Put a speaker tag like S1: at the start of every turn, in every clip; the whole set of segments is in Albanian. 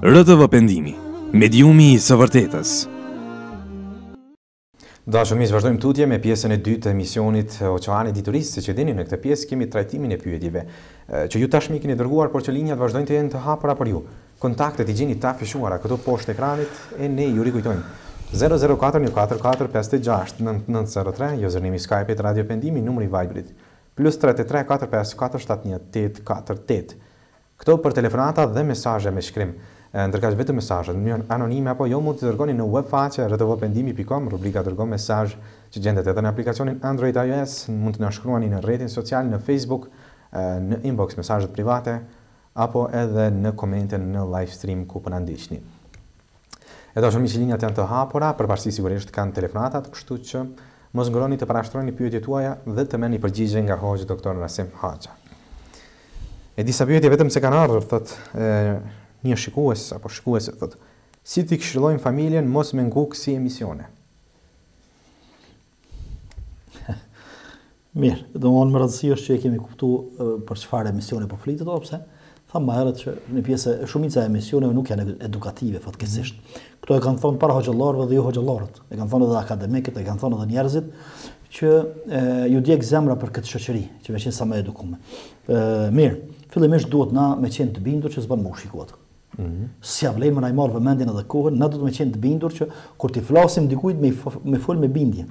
S1: Rtv Pendimi, mediumi i së vërtetës.
S2: Dashur miq, vazhdojmë tutje me pjesën e dytë të emisionit Oqeani i Diturisë, siç e dini në këtë pjesë kemi trajtimin e pyetjeve që ju tashmë i keni dërguar, por që linjat vazhdojnë të jenë të hapura për ju. Kontaktet i gjeni të afishuara këtu poshtë ekranit e ne ju rikujtojmë. 004 144 569 903, username i Skype-it Radio Pendimi, numri i Viber-it Plus tridhjetë e tre, katër pesë, katër shtatë një, tetë katër tetë. Këto për telefonata dhe mesazhe me shkrim. Ndërkaq vetëm mesazhet, në mënyrë anonime apo jo, mund t'i dërgoni në uebfaqe rtvpendimi pikë kom, rubrika Dërgo mesazh, që gjendet edhe në aplikacionin Android iOS, mund të na shkruani në rrjetin social në Facebook, në inbox mesazhet private apo edhe në komente në live stream ku po na ndiqni. E dashur miq linjat janë të hapura, përparësi sigurisht kanë telefonatat, kështu që mos ngurroni të parashtroni pyetjet tuaja dhe të merrni përgjigje nga Hoxhë Doktor Rasim Haxha. E disa pyetje vetëm se kanë ardhur, thotë një shikues apo shikuese thotë, si t'i këshillojmë familjen mos me nguk ksi emisione.
S3: Mirë, domethënë me rëndësi është që e kemi kuptu për çfarë emisione po flitet, sepse thamë më herët që një pjesë e shumica e emisioneve nuk janë edukative, fatkeqësisht. Mm -hmm. Këto e kanë thonë para hoxhallarëve edhe jo hoxhallarët, e kanë thonë edhe akademikët, e kanë thonë edhe njerëzit, që e, ju djeg zemra për këtë shoqëri, që me qenë sa më e edukume. E, mirë, fillimisht duhet na me qenë të bindur që s'ban me i shiku ato. S'ja vlen me na i marrë vëmendjen edhe kohën, na duhet me qenë të bindur që kur t'i flasim dikujt me me fol me bindje.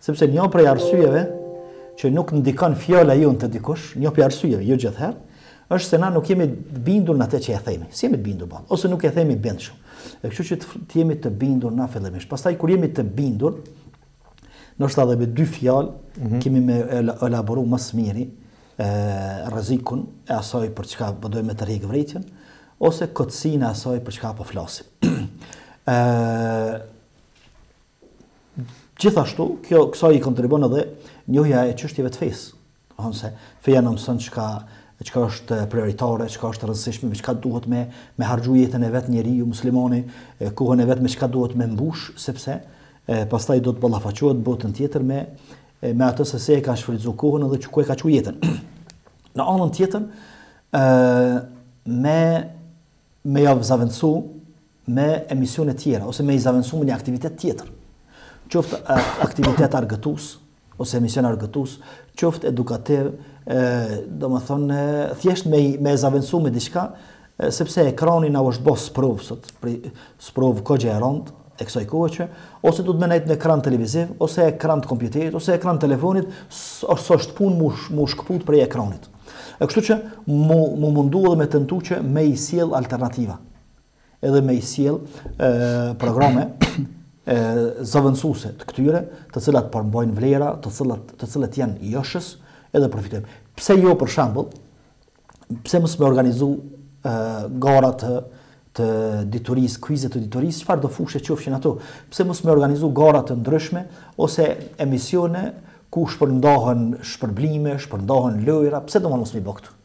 S3: Sepse njo prej arsyeve që nuk ndikon fjala jonë te dikush, njo prej arsyeve, jo gjithëherë, është se na nuk jemi të bindur në atë që e themi. S'jemi të bindur boll, ose nuk e themi bindshëm. E kështu që të jemi të bindur na fillimisht. Pastaj kur jemi të bindur, ndoshta edhe me dy fjalë mm -hmm. kemi me elaboru më së miri e rrezikun e asaj për çka po dojmë me tërhjek vërejtjen, ose kotësinë e asaj për çka po flasim. e, gjithashtu, kjo kësaj i kontribon edhe njohja e çështjeve të fesë. Sepse, feja na mëson çka e çka është prioritare, çka është e rëndësishme, me çka duhet me me harxhu jetën e vet njeriu muslimani, kohën e vet me çka duhet me mbush, sepse e, pastaj do të ballafaqohet botën tjetër me e me atë se se e ka shfrytzu kohën edhe ku e ka çu jetën. Në anën tjetër, me, me ja zavendësu me emisione tjera, ose me i zavendësu me një aktivitet tjetër. Qoftë aktivitet argëtues, ose emision argëtues, qoftë edukativ, domethonë, thjesht me, me zavendësu me diçka, Sepse ekrani na osht bo sprovë sot, sprovë koxha e rondë e kësaj kohe që ose duhet me nejt në ekran televiziv, ose ekran të kompjuterit, ose ekran të telefonit, është, s'është punë m'u shkëput prej ekranit. E kështu që m'u, m'u mundu edhe me tentu që me i sjell alternativa, edhe me i sjell e, programe e, zëvendsuse të këtyre, të cilat përmbojnë vlera, të cilat, të cilat janë joshëse, edhe përfitojmë. Pse jo për shembull, pse mos me organizu gara të të diturisë, kuize të diturisë, çfarë do fushe qofshin ato? Pse mos me organizu gara të ndryshme ose emisione ku shpërndahen shpërblime, shpërndahen lojra, pse domethonë mos m'i bë këto?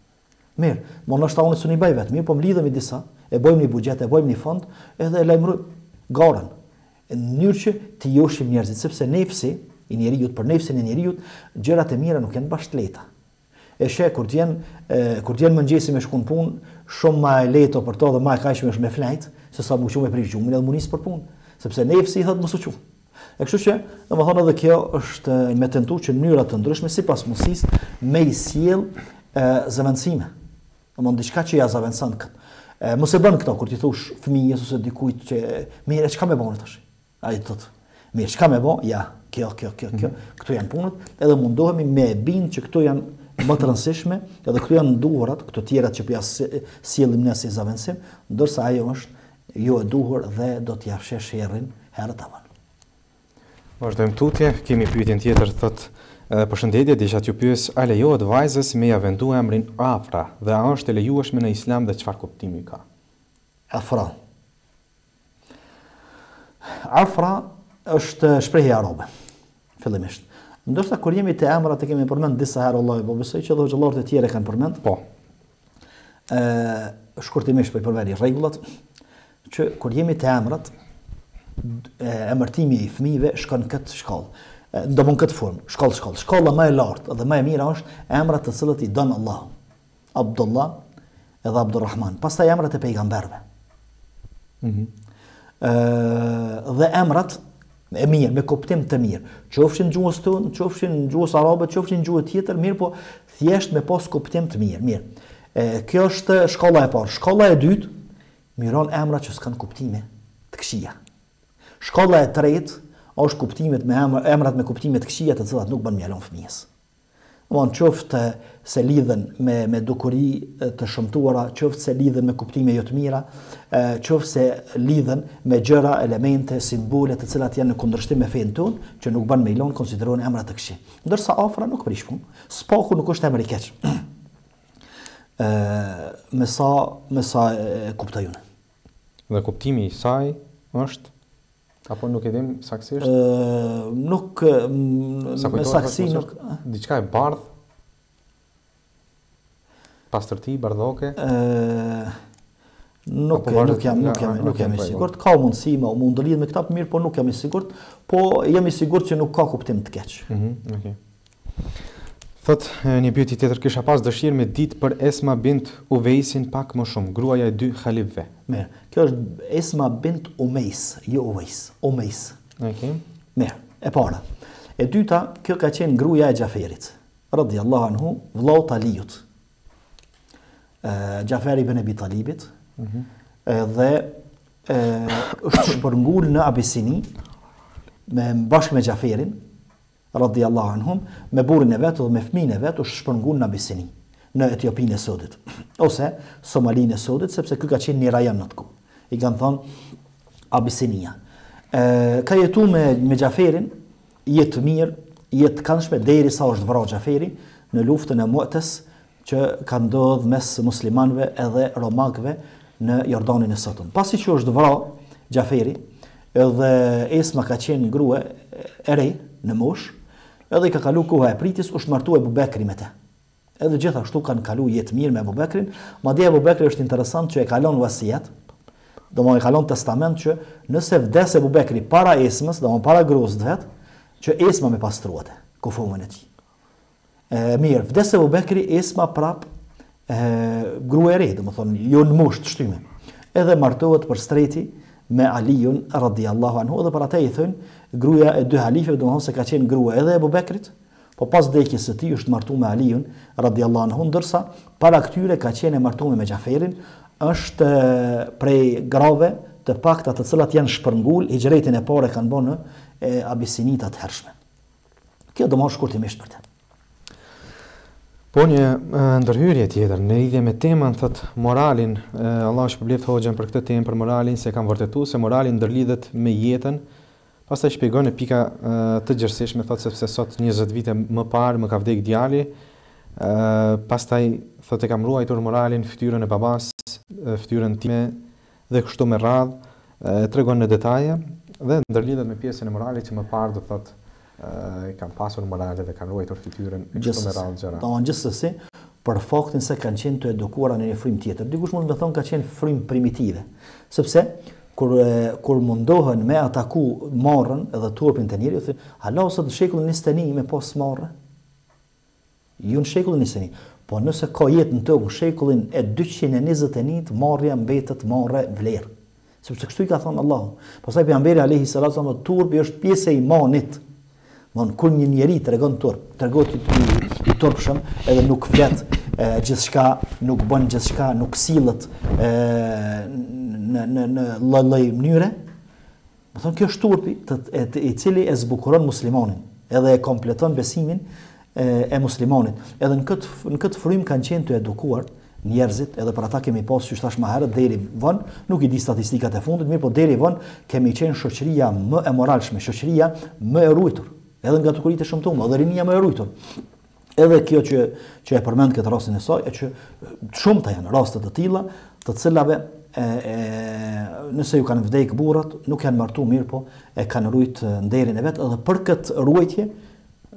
S3: Mirë, ndoshta unë s'muj e bëj vetë, mirëpo mblidhemi disa, e bojmë një buxhet, e bojmë një fond, edhe e lajmërojmë garën, në mënyrë që t'i joshim njerëzit, sepse nefsi i njeriut, për nefsin e njeriut, gjërat e mira nuk janë bash të leta. E sheh kur vjen, kur vjen mëngjesi me shku në punë, shumë ma e letë për to dhe ma e kanshme është me flejt, se sa m'u çu me prish gjumin edhe m'u nisë për punë. Sepse nefsi i thotë mos u ço. E kështu që, domethonë edhe kjo është me tentu që n'mënyra të ndryshme, sipas mundësisë, me i sjell e, zëvendësime. Domethonë diçka që ja zëvendëson këtë. Nëse bën këto, kur t'i thush fëmijës ose dikujt që mirë, çka me bo tash? Ai thotë, Mirë, çka me bo? Ja, kjo, kjo, kjo, kjo, mhm. këto janë punët, edhe mundohemi me e bind që këto janë më të rëndësishme, edhe këto janë t'duhurat, këto tjerat që po ja sjellim ne si zavendsim, ndërsa ajo është jo e duhur dhe do t'ja shesh sherrin herët a vonë.
S2: Vazhdojmë tutje, kemi pyetjen tjetër, thot Përshëndetje, desha t'ju pyes, a lejohet vajzës me ja vendos emrin Afra dhe a është e lejueshme në Islam dhe çfarë kuptimi ka?
S3: Afra. Afra është shprehje arabe, fillimisht. Ndërsa kur jemi te emrat e kemi përmend disa herë Allahu, po besoj që edhe hoxhallarët e tjerë e kanë përmend.
S2: Po.
S3: Ë shkurtimisht po i përmend rregullat që kur jemi te emrat emërtimi i fëmijëve shkon n'këtë shkallë. Domethonë n'këtë formë, shkallë, shkallë, shkalla më e lartë dhe më e mira është emra të cilat i don Allahu. Abdullah edhe Abdurrahman. Pastaj emrat e pejgamberëve.
S2: Ëh.
S3: Mm dhe emrat e mirë, me kuptim të mirë. Qofshin t'gjuhës tonë, qofshin t'gjuhës arabe, qofshin n'gjuhë tjetër, mirëpo thjesht me pas kuptim të mirë. Mirë. E, kjo është shkalla e parë. Shkalla e dytë, me i lon emra që s'kanë kuptime të këqija. Shkalla e tretë, është kuptimet me emrat me kuptime të këqija të cilat nuk bën m'ja lon fëmijës. Domthon qoftë se lidhen me me dukuri të shëmtuara, qoftë se lidhen me kuptime jo të mira, qoftë se lidhen me gjëra, elemente, simbole të cilat janë në kundërshtim me fenë tonë, që nuk bën me i lon konsiderohen emra të këqij. Ndërsa Afra nuk prish punë. Së paku nuk është emër i keq. Ë me sa me sa e kuptoj unë.
S2: Dhe kuptimi i saj është Apo nuk e dim saksisht?
S3: Nuk, me
S2: saktësi
S3: nuk...
S2: Diçka e bardh? Pastërti, bardhoke?
S3: Nuk, nuk jam, nuk jam, nuk jam i sigurt. Ka mundësi me u ndërlidh me këta, mirë, po nuk jam i sigurt, po jam i sigurt që nuk ka kuptim të keq.
S2: Mhm, okay. Thotë, Në një pyetje tjetër, kisha pasë dëshirë me ditë për Esma bint Uvejsin pak më shumë, gruaja e dy halifëve.
S3: Mirë. Kjo është Esma bint Umejs, jo Uvejs, Umejs.
S2: Okej.
S3: Mirë. E para. E dyta, kjo ka qenë gruaja e Xhaferit, radiallahu anhu, vëllaut të Aliut. Xhaferi ibn Abi Talibit.
S2: Mhm.
S3: Dhe e, është shpërngul në Abisini me bashkë me Xhaferin, radijallahu anhum, me burrin e vet dhe me fëmijët e vet u shpërngul në Abisini, në Etiopinë e sodit, ose Somalinë e sodit, sepse ky ka qenë një rajon në atë kohë. I kanë thonë Abisinia. E, ka jetu me, me Xhaferin, jetë të mirë, jetë të kandshme, derisa është vra Xhaferi, në luftën e Muëtes, që ka ndodhë mes muslimanëve edhe romakëve në Jordanin e sotëm. Pasi që është vra Xhaferi, edhe Esma ka qenë grue e re në moshë, edhe i ka kalu koha e pritjes, është martu Ebu Bekri me te. Edhe gjithashtu kanë kalu jetë të mirë me Ebu Bekrin, madje Ebu Bekri është interesant që e ka lon vasijet, domethënë e ka lon testament që nëse vdes Ebu Bekri para Esmës, domethënë para grusë të vet, që Esma me pastru atë, kufomën e tij. E mirë, vdes Ebu Bekri, Esma prapë grua e re, domethënë jo në moshë të shtyme. Edhe martohet për së treti me Aliun radhiyallahu anhu dhe për atë i thën gruaja e dy halifëve, domethënë se ka qenë grua edhe e Ebu Bekrit, po pas vdekjes së tij është martuar me Aliun radhiyallahu anhu, ndërsa para këtyre ka qenë martuar me Xhaferin, është prej grave të pakta të cilat janë shpërngul, hijretin e parë kanë bërë në Abisini, të të hershme. Kjo domethënë shkurtimisht për të.
S2: Po një ndërhyrje tjetër, në lidhje me temën, thot moralin, Allahu e shpërbleftë hoxhën për këtë temë, për moralin, se kam vërtetu se morali ndërlidhet me jetën, pastaj shpjegon në pika të gjërësishme, thot sepse sot 20 vite më parë më ka vdek djali, pastaj thot e kam ruajtur moralin, ftyrën e babas, ftyrën time, Dhe kështu me radhë, e tregon në detaje dhe ndërlidhet me pjesën e moralit që më parë do të thotë kanë pasur morale dhe kanë ruajtur fytyrën e kështu me radhë gjëra.
S3: Gjithsesi, gjithsesi, për faktin se kanë qenë të edukuara në një frymë tjetër, dikush mund të thotë ka qenë frymë primitive, sepse kur kur mundohen me ataku marrën dhe turpin te njeriu, thotë hala sot në shekullin 21 me pas marrë? Jo në shekullin e njëzet e një, por nëse ka jetë në tokë në shekullin e dyqind e njëzet e njëtë marrja mbetet marre vlerë. Sepse kështu i ka thënë Allahu. Pastaj pejgamberi alayhi salatu wasallam thotë turpi është pjesë e imanit. Domethënë kur një njeri tregon turp, tregohet i turpshëm, edhe nuk flet gjithçka, nuk bën gjithçka, nuk sillet në në në lloj-lloj mënyre, Domethënë kjo është turpi të, e, të, i cili e zbukuron muslimanin, edhe e kompleton besimin e, e muslimanit. Edhe në këtë në këtë frymë kanë qenë të edukuar njerëzit, edhe për ata kemi pas që thash më herët deri von, nuk i di statistikat e fundit, mirëpo deri von kemi qenë shoqëria më e moralshme, shoqëria më e ruajtur, edhe nga dukuritë e shëmtuara, edhe rinia më e ruajtur. Edhe kjo që që e përmend këtë rastin e saj, e që shumta janë raste të tilla, të cilave e, e nëse ju kanë vdekë burrat, nuk janë martu, mirëpo e kanë rujt nderin e vet edhe për këtë ruajtje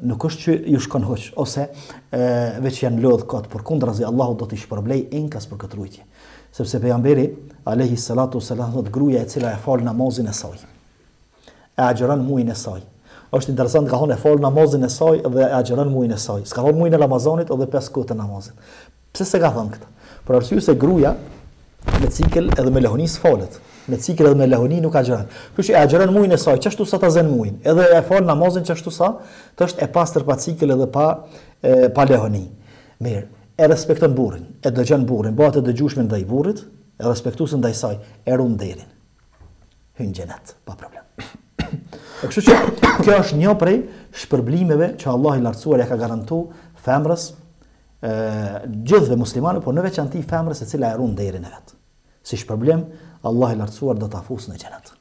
S3: nuk është që ju shkon huq ose e, veç janë lodh kot, por përkundrazi Allahu do t'i shpërblej enkas për këtë ruajtje. Sepse pejgamberi alayhi salatu wasalam gruaja e cila e fal namazin e saj. e agjëron muajin e saj. Është interesant ka thonë e fal namazin e saj dhe e agjëron muajin e saj. S'ka thonë muajin e Ramazanit dhe pesë kohët e namazit. Pse s'e ka thonë këtë? Për arsye se gruaja me cikël edhe me lehoni s'falet. Me cikël edhe me lehoni nuk agjëron. Kështu që e agjëron muajin e saj, qashtu sa ta zën muajin. Edhe e fal namazin qashtu sa të është e pastër pa cikël edhe pa e, pa lehoni. Mirë, e respekton burrin, e dëgjon burrin, bëhet e dëgjueshme ndaj burrit, e respektuese ndaj saj, e ruan nderin. hyn n'xhenet pa problem. E kështu që kjo është një prej shpërblimeve që Allah i lartësuar ja ka garantu femrës e, gjithve muslimanëve, por në veçanti femrës e cila e run nderin e vet. Si shpërblim, Allah i lartësuar do ta fusë në xhenet.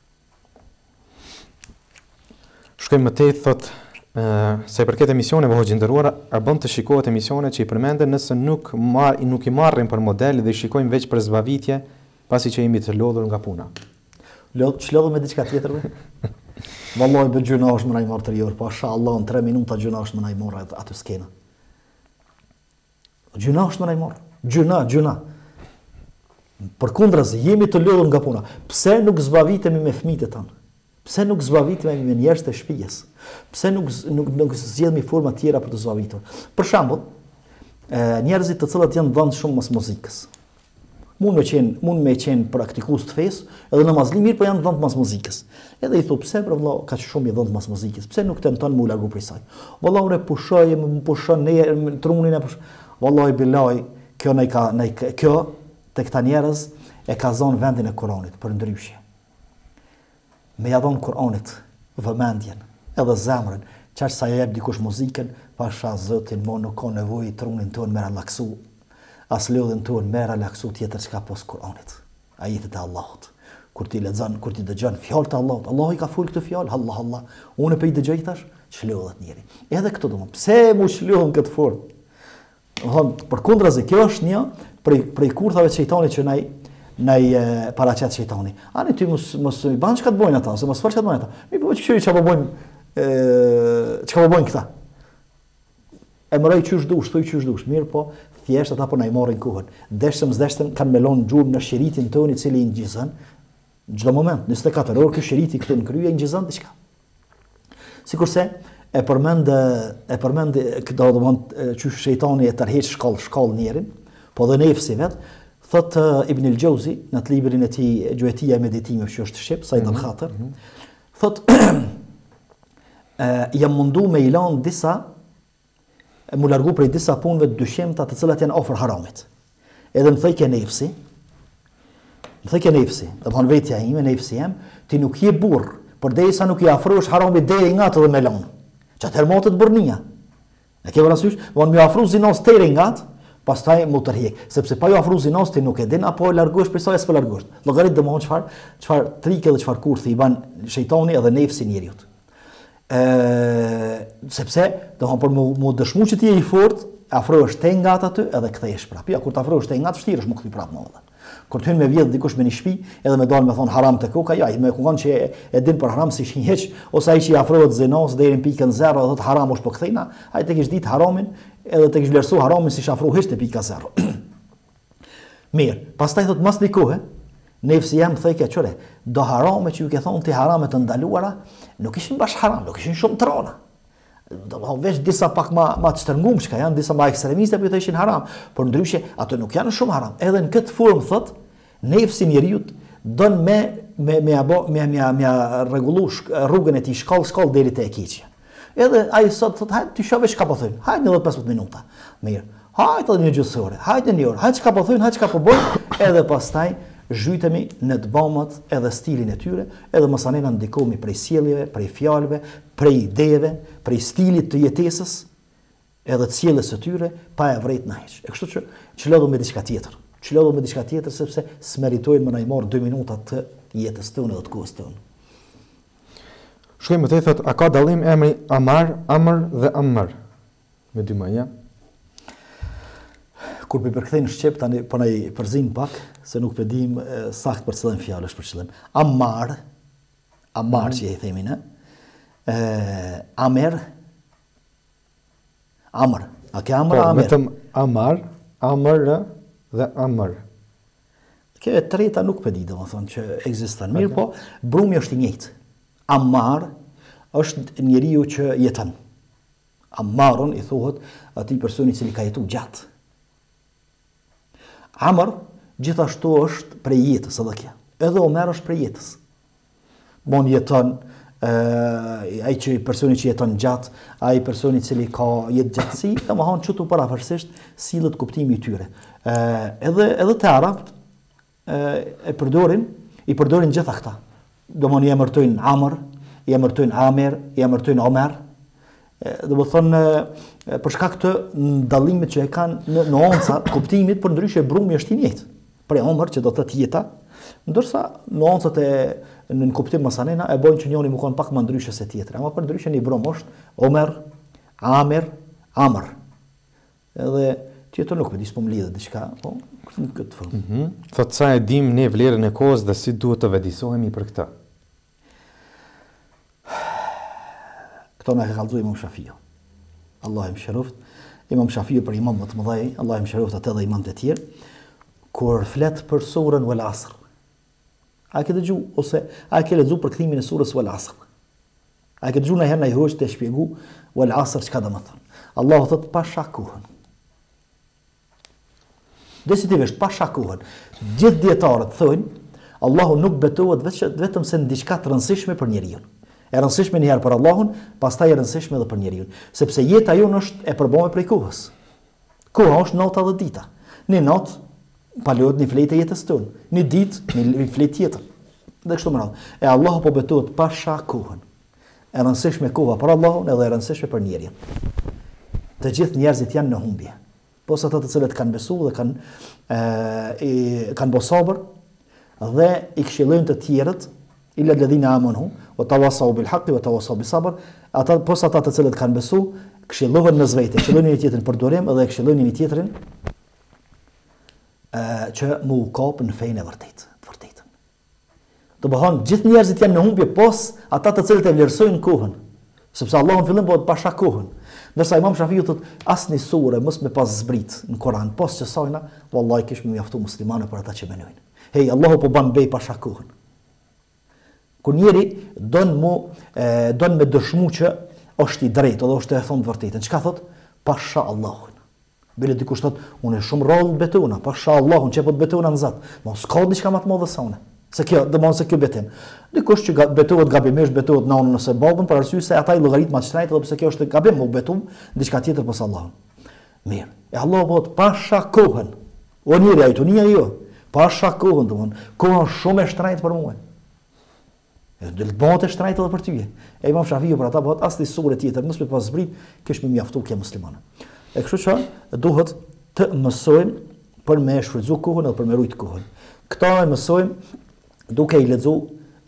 S2: Shkojmë më tej, thot, e, sa i përket emisioneve, hoxhë i nderuar, a bën të shikohen emisione që i përmende nëse nuk, mar, nuk i marrim për model dhe i shikojmë veç për zbavitje Pasi që jemi të lodhur nga puna.
S3: Lodh, çlodhu me diçka tjetër de? Vallahi be gjynah është me na i marrë të rjorë, pa sha Allah në tre minuta gjynah është me na i marrë ato skena. Gjynah është me na i marrë, gjynah, gjynah. Përkundrazi jemi të lodhur nga puna. Pse nuk zbavitemi me fmijt e tanë? Pse nuk zbavitemi me njerëz të shpijes? Pse nuk nuk nuk zgjedhmi forma të tjera për të zbavitur? Për shembull, njerëzit të cilët janë dhënë shumë mas muzikës. Mund me qenë, mund me qenë praktikues të fesë, edhe namazli i mirë, po janë dhënë mas muzikës. Edhe i thu, pse bre vëlla kaq shumë i dhënë mas muzikës? Pse nuk tenton me u largu prej saj? Vëlla, unë pushoj, më pushon, unë trunin e pushoj. Vallahi bilahi, kjo ne ka, ne kjo te kta njerëz e ka zonë vendin e Kuranit për ndryshe. Me ja dhënë Kur'anit vëmendjen edhe zemrën qaq sa ja jep dikush muzikës pasha zotin mo nuk ka nevojë trunin tonë me relaksu as lodhjen tonë me relaksu tjetër çka pos Kur'anit ajetet e Allahut kur t'i lexon kur t'i dëgjon fjalët e Allahut Allahu i ka fol këto fjalë Allah Allah unë po i dëgjoj tash çlodhet njëri edhe këta s'do mun pse m'u çlodh në këtë formë Domethënë, përkundrazi, kjo është një prej prej kurtheve të shejtanit që na i na i paraqet shejtani. Ani ti mos mos i bën çka të bëjnë ata, se mos fal çka të bëjnë ata. Me i pa çka çka po bëjnë ë çka po bëjnë këta. E mëroj që është dush, thuj që është dush, mirë po, thjesht ata po na i marrin kohën. Deshëm zdeshëm kanë me lon gjurmë në shiritin tonë i cili inçizon çdo moment. 24 orë ky shiriti këtu në krye inçizon diçka. Sikurse e përmend e përmend këto do të thonë që shejtani e tërheq shkallë shkallë njerin, po dhe nefsi vet, thot Ibn al-Xheuzi në atë librin e tij Gjuetia e meditimeve që është shqip, Sajd al-Hatir. Thot e jam mundu me i lan disa E mu largu prej disa punëve të dyshimta të cilat janë afër haramit. Edhe më thojke nefsi, më thojke nefsi, domethanë vetja ime, nefsi jem, ti nuk je burrë, përderisa nuk i afrohesh haramit deri ngat edhe me lonë. Që atëherë matet burrnia. E ke parasysh? Domethanë m'iu afru zinasë deri ngat, pastaj m'u tërhjek, sepse pa ju afru zinasë ti nuk e din, a po largohesh prej saj a s'po largohesh. Lëgarit domethonë çfarë, çfarë trike dhe çfarë kurthi i ban shejtani edhe nefsi njeriut. ë sepse do të thotë për mu, mu dëshmu që ti je i fortë, afrohesh te ngat aty edhe kthehesh prapë. Ja kur të afrohesh te ngat vështirë është m'u kthy prapë ma valla. Kur të hyn me vjedh dikush në një shtëpi, edhe me dal me thon haram tek koka, ja, me kujtu që e, e din për haram s'ish hi hiç, ose ai që i afrohet zinasë deri në pikën zero, thotë haram është po kthejna, ai ta kish ditë haramin, edhe ta kish vlerësu haramin s'ish afru hiç te pika zero. Mirë, pastaj thotë mas një kohe, nefsi jem thojke kqyre, do harame që i ke thonë ti harame të ndaluara, nuk ishin bash haram, nuk ishin shumë të rona. Domethonë veç disa pak ma, ma të shtërngum, çka janë disa ma ekstremiste, po thojshin haram, përndryshe, ato nuk janë shumë haram. Edhe në këtë formë, thotë, nefsi njeriut, don me me me abo me me me rregullu rrugën e tij shkallë shkallë deri te e keqja. Edhe ai sot thotë, hajt t'i shoh çka po thonë. Hajt një 15 minuta. Mirë. Hajt edhe një gjysore. Hajt një orë. Hajt çka po thonë, hajt çka po bojnë, edhe pastaj zhytemi në të bamat edhe stilin e tyre, edhe masanena ndikohemi prej sjelljeve, prej fjalëve, prej ideve, prej stilit të jetesës, edhe sjelljes së tyre pa e vrejt ne hiç. E kështu që çlodhu me diçka tjetër. Çlodhu me diçka tjetër sepse s'meritojnë me na i marr dy minuta të jetës tonë dhe të kohës tonë.
S2: Shkojmë tej, thotë, a ka dallim emri Amar, Amr dhe Ammar? Me dy m-ja.
S3: Kur po i përkthejnë në shqip tani po na i përzin pak se nuk po dim saktë për cilën fjalë është për qëllim. Amar, Amar mm -hmm. që i themi ne. Ë Amer, Amr. A ke Amr
S2: a
S3: Amir?
S2: Po, vetëm Amar, Amr dhe Amr.
S3: Kjo e treta nuk po di, domethënë që ekziston. Mirë po, brumi është i njëjtë. Amar është njeriu që jeton. Amarun i thuhet atij personi i cili ka jetu gjatë. Amr gjithashtu është prej jetës edhe kjo. Edhe Omer është prej jetës. Domethënë jeton ë ai që personi që jeton gjatë, ai personi i cili ka jetëgjatësi, domethënë qëtu përafërsisht sillet kuptimi i tyre. Ë edhe edhe te arabët e përdorin, i përdorin gjitha këta. Domethënë i emërtojnë Amr, i emërtojnë Amir, i emërtojnë Omer. Domethënë, për shkak të dallimit që e kanë në, nuanca të kuptimit, përndryshe brumi është i njëjtë. Prej Omer që do të thotë jeta, ndërsa nuancat në kuptim masanena e bojnë që njoni me konë pak më ndryshe se tjetri. Ama përndryshe një brum është Omer, Amir, Amr. Edhe tjetër nuk e di, s'po më lidhet diçka, po në këtë formë.
S2: Mm -hmm. Thot sa e dimë ne vlerën e kohës dhe si duhet të vetëdijesohemi për këtë.
S3: Këtë na e ka kallëzuar Imam Shafiu. Allahu e mëshiroft. Imam Shafiu prej imamëve të mëdhenj, Allahu e mëshiroft atë dhe imamët e tjerë, kur flet për surën Wal Asr. A ke dëgju ose a ke lexu përkthimin e surës Wal Asr? A e ke dëgju ndonjëherë naj hoxhë tu shpjegu wal asr çka domethënë? Allahu thotë pasha kohën. Definitivisht pasha kohën. Gjithë dijetarët thonë Allahu nuk betohet vetëm se në diçka të rëndësishme për njeriun. E rëndësishme një herë për Allahun, pastaj e rëndësishme edhe për njeriun, sepse jeta jonë është e përbërë prej kohës. Koha është nata dhe dita. Në natë Palohet një fletë e jetës tonë. Një ditë, një fletë tjetër. Dhe kështu më radhë. E Allahu po betohet pa sha kohën. E rëndësishme koha për Allahun edhe e rëndësishme për njerin. Të gjithë njerëzit janë në humbje. Pos ata të cilët kanë besu dhe kanë, e, e, kanë bo sabër dhe i këshilojnë të tjerët, illa ledhine amenu, ve tevasau bil hakki, ve tevasau bis sabër, ata, pos ata të cilët kanë besu, këshillohen mes vete, këshillojnë njëri tjetrin për durim dhe këshilojnë një tjetërin që mu kap në fenë e vërtetë, të vërtetën. Domethon, gjithë njerëzit janë në humbje pos ata të cilët e vlerësojnë kohën, sepse Allahu në fillim po thot pasha kohën. Nërsa imam Shafiu thot, asnjë sure, mos me pas zbrit në Kuran, pos kësajna, vallahi kish me mjaftu muslimanëve për ata që menojnë. Hej, Allahu po ban be pasha kohën. Kur njëri don mu don me dëshmu që është i drejtë dhe është tu e thonë të vërtetën, çka thot? Pasha Allahun. Bile dikush thot, unë shumë rrallë betona, pasha Allahun, që po të betona në Zot. Mos ka diçka më të madhe se unë. Se kjo, domosdo se kjo betim. Dikush që betohet gabimisht, betohet në nanën ose babën për arsye se ata i llogarit më të shtrenjtë, edhe pse kjo është gabim, mu betu në diçka tjetër pos Allahut. Mirë. E Allahu po thot pasha kohën. O njeri ai tuni ai jo. Pasha kohën domethon. Koha është shumë e shtrajt për mua. Edhe le të bëhet e shtrajt edhe për ty. E Imam Shafiu për ata thotë asni sure tjetër, mos me pas zbrit, kish me i mjaftu kjo muslimanët. E kështu çka duhet të mësojmë për me shfrytzu kohën edhe për me rujt kohën. Këta e mësojmë duke i lexu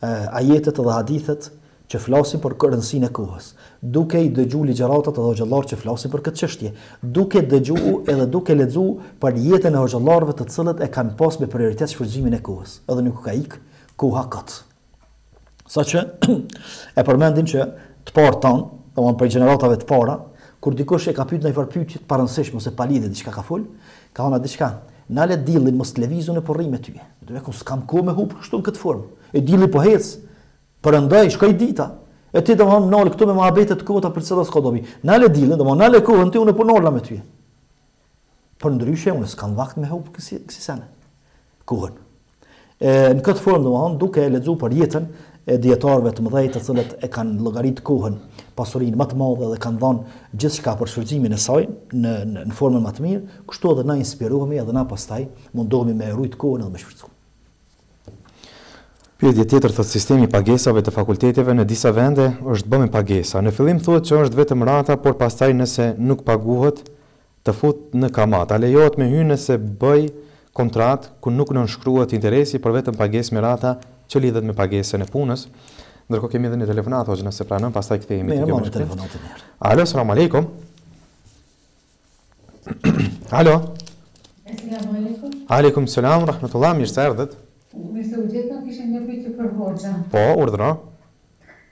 S3: ajetet dhe hadithet që flasin për rëndësinë e kohës, duke i dëgju ligjëratat e hoxhallarëve që flasin për këtë çështje, duke dëgju edhe duke lexu për jetën e hoxhallarëve të cilët e kanë pas me prioritet shfrytëzimin e kohës, edhe nuk u ka ik koha kot. Sa që e përmendin që të parë tanë, domthonë prej gjeneratave të para, kur dikush e ka pyet ndonjë farë pyetje të parëndësishme ose pa lidhje diçka ka fol, Ka thon diçka. Nale dillin mos t'lëviz unë po rri me ty. Domethon s'kam kohë me hup kështu në këtë formë. E dilli po ec. Prandaj, shkoi dita. E ti domthon nalu këtu me muhabete të kota prej cilave s'ka dobi. Nale dillin, domthon nale kohën ti unë po nala me ty. Përndryshe unë s'kam vakt me hup kësi kësi sene. kohën. E, në këtë formë, domethënë, duke lexu për jetën e dijetarëve të mëdhej, të cilët e kanë llogarit kohën, pasurinë më të madhe dhe kanë dhënë gjithçka për shfrytëzimin e saj në në, në formën më të mirë, kështu edhe na inspirohemi edhe na pastaj mundohemi me rujt kohën edhe me shfrytëzu.
S2: Pyetje tjetër thotë sistemi i pagesave të fakulteteve në disa vende është bë me pagesa. Në fillim thuhet që është vetëm rata, por pastaj nëse nuk paguhet, Të fut në kamatë. A lejohet me hy nëse bëj kontratë ku nuk nënshkruhet interesi, por vetëm pagesë me rata që lidhet me pagesën e punës? Ndërkohë kemi edhe një telefonatë, hoxhë, nëse pranon, pastaj kthehemi
S3: te kjo meqë.
S2: Alo, selam alejkum. Alo.
S4: Selam alejkum.
S2: Alejkum selam, rahmetullah, mirë se erdhët.
S4: Mirë se u gjetëm, kisha një pyetje për hoxhën.
S2: Po, urdhëro.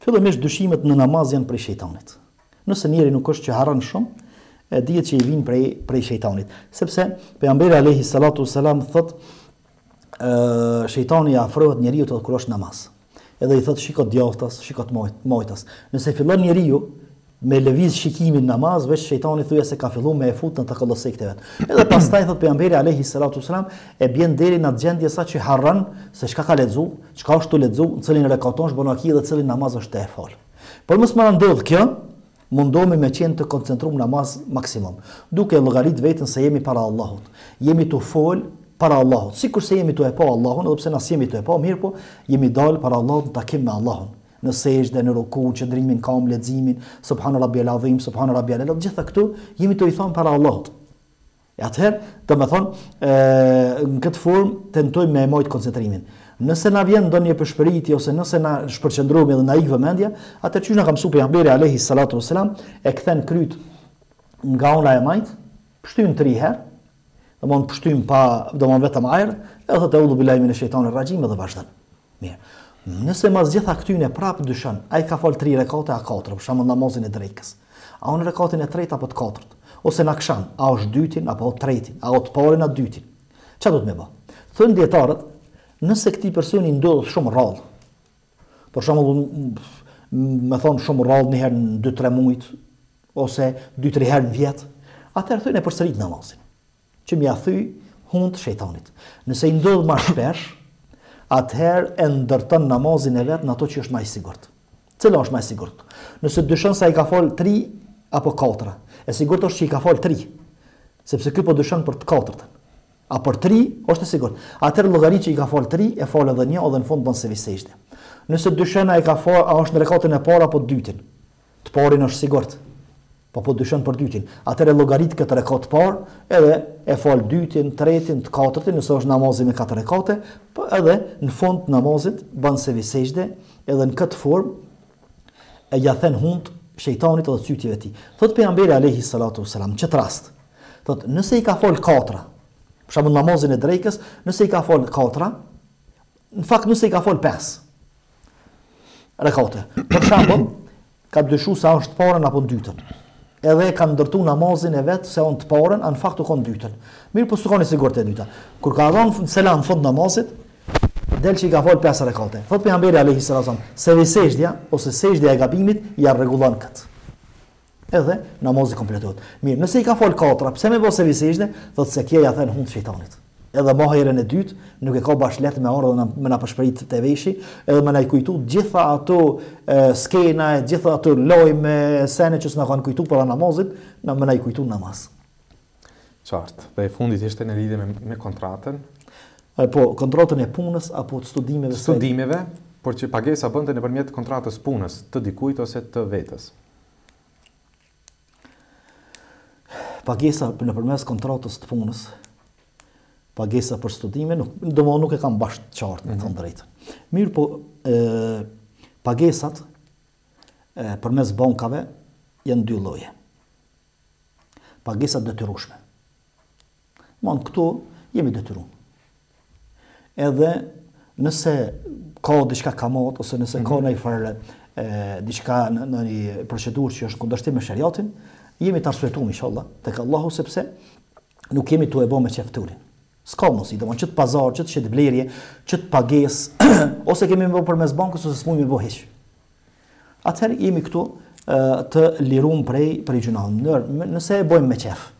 S3: Fillimisht dyshimet në namaz janë prej shejtanit. Nëse njeri nuk është që harron shumë, e dihet që i vijnë prej prej shejtanit, sepse pejgamberi alayhi salatu wasalam thotë shejtani i afrohet njeriut kur është namaz. Edhe i thot shiko djathtas, shiko të mojt, mojtas. Nëse fillon njeriu me lëviz shikimin namaz veç shejtani thuja se ka fillu me e fut në këllëk të vet edhe pastaj thot pejgamberi Alejhi Salatu Selam e bjen deri në gjendje sa që harran se çka ka lexu çka është tu lexu në cillin rekat është dhe cillin namaz është tu e fal për mos me na ndodh kjo mundohemi me qenë të koncentrum namaz maksimum duke llogarit veten se jemi para Allahut jemi tu fol para Allahut sikur se jemi tu e pa Allahun edhe pse na s'jemi tu e pa mirëpo jemi dal para Allahut në takim me Allahun në sexhde, në ruku, në qëndrimin kam, leximin, Subhana Rabbi El Adhim, Subhana Rabbi El Ela, të gjitha këto jemi tu i thonë para Allahut. E atëherë, domethonë, në këtë formë tentojmë me e mojt koncentrimin. Nëse na vjen ndonjë pëshpëritje ose nëse na shpërqendrohemi dhe na ik vëmendja, atëherë çysh na ka mësuar pejgamberi alayhi salatu wasalam e kthen kryt nga ona e majt, pështyn tri herë, Domthon pështyn pa domthon vetëm ajër, edhe thotë eudhu billahi min shejtanir raxhim dhe vazhdon. Mirë. Nëse mas gjitha këtyne prap dyshon, a i ka fal 3 rekate a 4, për shembull namazin e drekës. A o n'rekatin e tretë apo të katërt? Ose në aksham, a është dytin apo të tretin, a o të parin a dytin? Çfarë do të me bë? Thonë dijetarët, nëse këtij personi ndodh shumë rrallë, Për shembull, me thonë shumë rrallë një herë në 2-3 muj ose 2-3 herë në vjet, atëherë thonë e përsërit namazin. Që m'ia thy hundët shejtanit. Nëse i ndodh më shpesh, atëherë e ndërton namazin e vet në ato që është më i sigurt. Cila është më e sigurt? Nëse dyshon se a i ka fal 3 apo 4, e sigurt është që i ka fal 3, sepse ky po dyshon për të katërtën. A për tri, është i sigurt. Atëherë llogarit që i ka fal tri, e fal edhe një edhe në fund bën sehvi sexhde. Nëse dyshon a e ka fal, a është në rekatin e parë apo të dytin. Të parin është sigurt. Po po dyshon për dytin, atëherë llogarit këtë rekat të parë, edhe e fal dytin, tretin, të katërtin, nëse është namazi me katër rekate, po edhe në fund të namazit bën sehvi sexhde, edhe në këtë formë e ja then hundët shejtanit edhe cytjeve të tij. Thotë pejgamberi alejhi salatu ve selam në këtë rast, thotë nëse i ka fal katra, për shembull namazin e drekës, nëse i ka fal katra, në fakt nëse i ka fal pesë rekate. Për shembull, ka dyshu se është parën apo në dytën. Edhe e kan ndërtu namazin e vet se o n'të paren a në fakt u kon n'dyten. Mirëpo s'u kon i sigurt te dyta. Kur ka dhon selam në fund namazit, del që i ka fal pesë rekate. Thot pejgamberi alejhi selam se, sehvi sexhdja ose sexhdja e gabimit ja rregullon kët. Edhe namazi kompletohet. Mirë, nëse i ka fal katra, pse me bë sehvi sexhde? Thot se kjo ja then hund shejtanit. Edhe ma herën e dytë nuk e ka bash leht me ardh dhe me na pëshpërit te veshi edhe me na i kujtu gjitha ato skena e gjitha ato lojme sene që s'na kanë kujtu para namazit me na i kujtu n'namaz.
S2: Qartë. Dhe e fundit ishte në lidhje me me kontratën.
S3: Po, kontratën e punës apo të studimeve e
S2: studimeve, por që pagesa bëhet nëpërmjet kontratës punës të dikujt ose të vetes.
S3: Pagesa nëpërmes kontratës të punës, pagesa për studime, nuk, domthon nuk e kam bash të qartë, me thon të drejtën. Mirëpo, e, pagesat e, përmes bankave janë dy lloje. Pagesat e detyrueshme. Domthon këtu jemi t'detyrum. Edhe nëse ka diçka kamot ose nëse ka mhm. ndonjë farë e diçka në një procedurë që është n'kundërshtim me sheriatin, jemi të arsyetuar inshallah tek Allahu sepse nuk jemi tu e bë me qef tonin. S'ka mundësi domon çet pazar, çet çet blerje, çet pages, ose kemi me bë përmes bankës ose s'mund ta bëjm hiç. Atëherë jemi këtu të lirum prej prej gjynahit. Nëse e bëjmë me qef,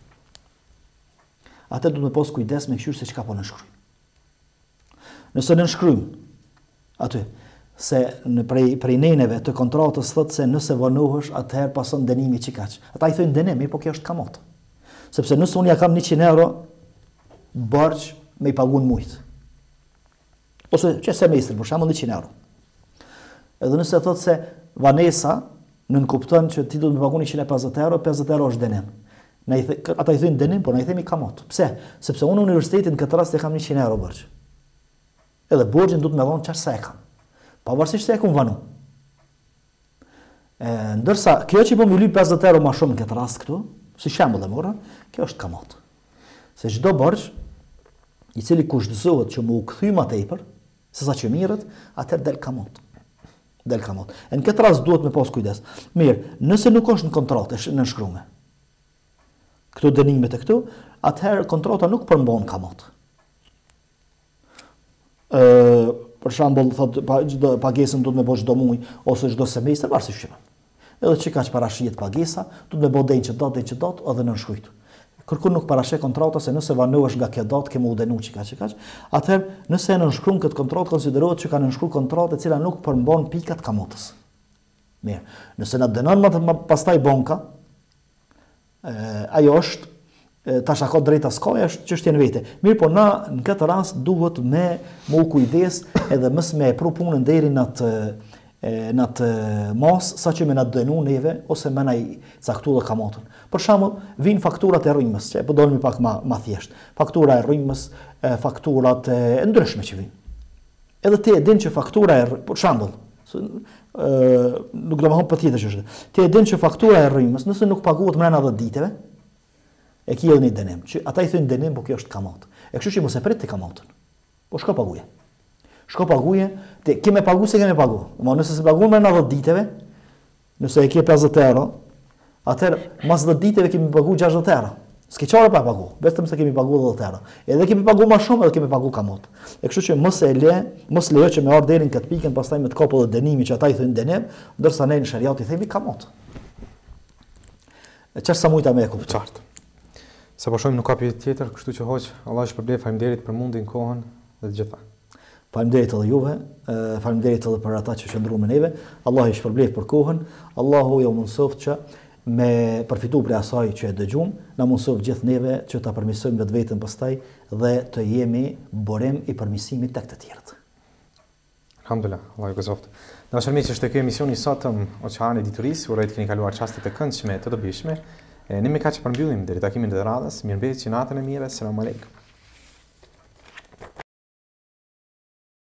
S3: atëherë duhet me pas kujdes me kqyr se çka po nënshkrujmë. Nëse nënshkrujmë aty se një prej prej neneve të kontratës thotë se nëse vonohesh atëherë pason dënimi çekaq. Ata i thonë dënim, po kjo është kamot. Sepse nëse unë ja kam 100 euro borxh me i pagu n'mujt. Ose qe semestri, për shembull 100 euro. Edhe nëse thotë se vanesa nënkupton që ti duhet me pagu 150 euro, 50 euro është dënim. Ne i the, ata i thojn dënim, por na i themi kamot. Pse? Sepse unë universitetit n'këtë rast ja kam 100 euro borxh. Edhe borxhin duhet me dhon qaq sa e kam. Pavarësisht se e kam vanu. E, ndërsa, kjo që po mi lypë 50 euro ma shumë në këtë rast këtu, si shembull e mora, kjo është kamot. Se çdo borxh, i cili kushtëzohet që me u kthy ma tejpër, se sa që mirret, atëherë del kamot. Del kamot. E në këtë rast duhet me pas kujdes. Mirë, nëse nuk është në kontratë, e nënshkrume këto dënimet e këto, atëherë kontrata nuk përmban kamot. ë për shembull thot pa çdo pagesën duhet me bo çdo muaj ose çdo semestër varësisht. Edhe qaq kaq parashihet pagesa, duhet me bo deri n'qit datë, deri n'qit datë, edhe nënshkrujt. Kërkun nuk parasheh kontrata se nëse vanohesh nga kjo datë ke me u denu qe kaq qe kaq, atëherë nëse e nënshkruan këtë kontratë konsiderohet që ka nënshkruar kontratë e cila nuk përmban pika t'kamatës. Mirë, nëse na dënon ma pastaj banka, Ajo është, tash a ka të drejtë a s'ka, është çështje në vete. Mirëpo na në këtë rast duhet me u kujdes edhe mos me e pru punën deri në atë në atë masë sa që me na dënu neve ose me naj caktu dhe kamatën. Për shembull, vijnë fakturat e rrymës, qe po dalmi pak ma ma thjesht. Faktura e rrymës, fakturat e ndryshme që vijnë. Edhe ti e din që faktura e për shembull, ë nuk do me hup për tjetër që është. Ti e din që faktura e rrymës, nëse nuk paguhet brenda 10 ditëve, e ki edhe një denim. Që ata i thonë denim, por kjo është kamatë. E kështu që mos e prit ti kamatën. Po shko paguje. Shko paguje, ti ke me pagu se ke me pagu. Ma nëse s'e pagun brenda 10 ditëve, Nëse e ke pesëdhjetë euro, atëherë mas dhjetë ditëve ke me pagu gjashtëdhjetë euro. S'ke çare pa pagu, vetëm se ke me pagu dhjetë euro. Edhe ke me pagu ma shumë, edhe ke me pagu kamatë. E kështu që mos e le, mos lejo që me ardhë deri në këtë pikën, pastaj me të kapë edhe dënimi që ata i thonë dënim, ndërsa ne në sheriat i themi kamatë. E çfarë sa mujta me e kuptu
S2: qartë. Se po shohim nuk ka pyetje tjetër, kështu që hoxhë, Allahu ju shpërbleftë, faleminderit për mundin, kohën dhe të gjitha.
S3: Faleminderit edhe juve, faleminderit edhe për ata që qëndruan me neve. Allahu ju shpërbleftë për kohën. Allahu jau mundësoftë që me përfitu prej asaj që e dëgjum, na mundësoftë gjithë neve që ta përmirësojmë vetveten pastaj dhe të jemi burim i përmirësimit tek të tjerët.
S2: Alhamdulillah, Allahu ju gëzoftë. Dashur miq, ishte ky emisioni i sotëm Oqeani i Diturisë. Uroj të keni kaluar çaste të këndshme e të dobishme. E ne me kaq përmbyllim deri takimin e radhës. Mirëmbetshi, natën e mirë. Selam alejkum.